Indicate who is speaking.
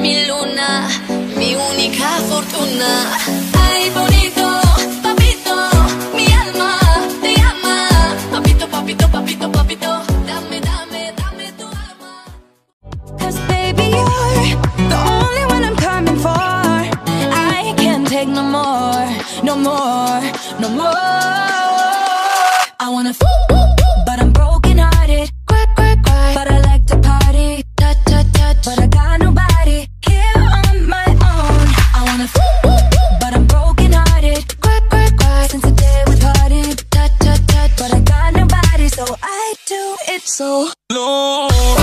Speaker 1: Mi luna, mi única fortuna. Ay, bonito, papito, mi alma te llama. Papito, papito, papito, papito, dame, dame, dame tu alma.
Speaker 2: Cause baby, you're the only one I'm coming for. I can't take no more, no more, no more. so I do it so long.